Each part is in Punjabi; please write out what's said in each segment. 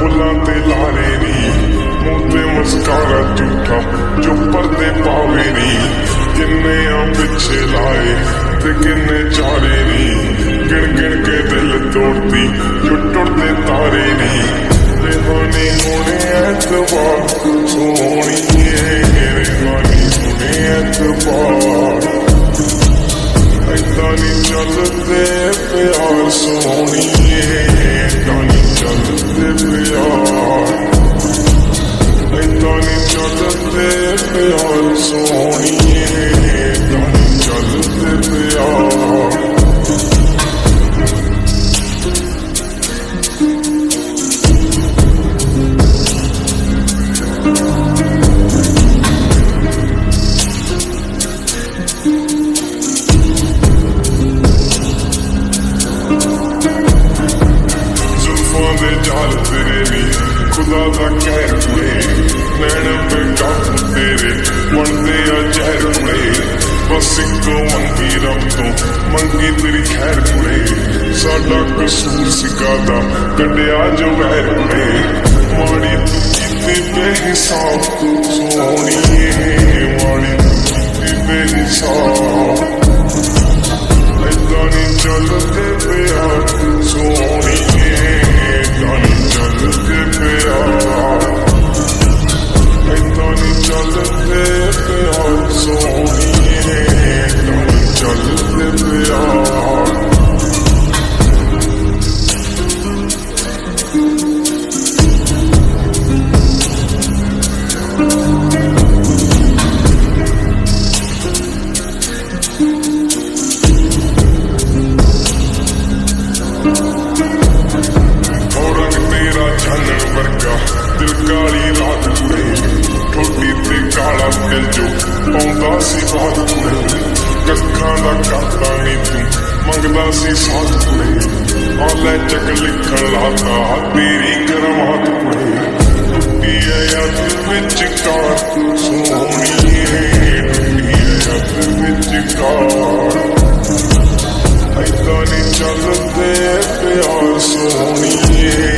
ਬੁੱਲਾਂ ਤੇ ਲਾਰੇ ਨੀ ਮੂੰਹ ਤੇ ਮਸਕਾਰਾ ਝੂਠਾ ਜੋ ਪਰਦੇ ਪਾਵੇ ਨੀ ਕਿੰਨੇ ਆ ਪਿੱਛੇ ਲਾਏ। ਤੇ ਕਿੰਨੇ ਚਾਰੇ ਨੀ। ਗਿਣ ਗਿਣ ਕੇ ਦਿਲ ਤੋੜਦੀ ਜੋ ਟੁੱਟਦੇ ਤਾਰੇ ਨੀ। ਰਹਿਣੀ ਹੋਣੇ ਐਤਵਾਰ ਸੋਹਣੀਏ ਰਹਿਣੀ ਹੋਣੇ ਐਤਵਾਰ। ਏਦਾਂ ਨੀ ਚੱਲਦੇ ਪਿਆਰ ਸੋਹਣੀਏ ਏਦਾਂ ਨੀ ਚੱਲਦੇ ਪਿਆਰ। ਏਦਾਂ ਨੀ ਚੱਲਦੇ ਪਿਆਰ ਸੋਹਣੀਏ ਦੇ ਜਾਲ ਤੇਰੇ ਨੀ ਖੁਦਾ ਦਾ ਕਹਿਰ ਕੁੜੇ ਨੈਣ ਤੇ ਤੇਰੇ ਬਣਦੇ ਆ ਜ਼ਹਿਰ ਕੁੜੇ ਬਸ ਇੱਕੋ ਮੰਗੀ ਰੱਬ ਤੋਂ ਮੰਗੀ ਤੇਰੀ ਖੈਰ ਕੁੜੇ ਸਾਡਾ ਕਸੂਰ ਸਿਕਾਦਾ ਕੱਢਿਆ ਜੋ ਵੈਰ ਕੁੜੇ ਮਾੜੀ ਤੂੰ ਕੀਤੀ ਬੇਹਿਸਾਬ ਸੋਹਣੀਏ ਪਾਉਂਦਾ ਸੀ ਬਾਤ ਕੁੜੇ ਕੱਖਾਂ ਦਾ ਕਾਤਾ ਨਹੀਂ ਤੂੰ ਮੰਗਦਾ ਸੀ ਸਾਥ ਕੁੜੇ ਆ ਲੈ ਚੱਕ ਲਿਖਣ ਲਾਤਾ, ਤੇਰੀ ਕਰਮਾਤ ਕੁੜੇ ਟੁੱਟੀ ਐ ਯਾਦ ਵਿੱਚ ਕਾਰ ਸੋਹਣੀਏ ਟੁੱਟੀ ਐ ਯਾਦ ਵਿੱਚ ਕਾਰ ਏਦਾਂ ਨੀ ਚੱਲਦੇ ਪਿਆਰ ਸੋਹਣੀਏ ਏਦਾਂ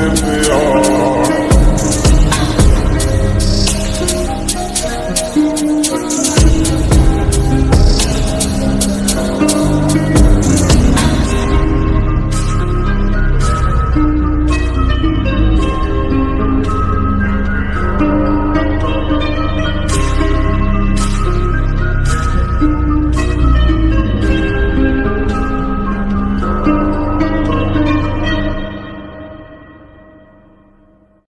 ਚੱਲਦੇ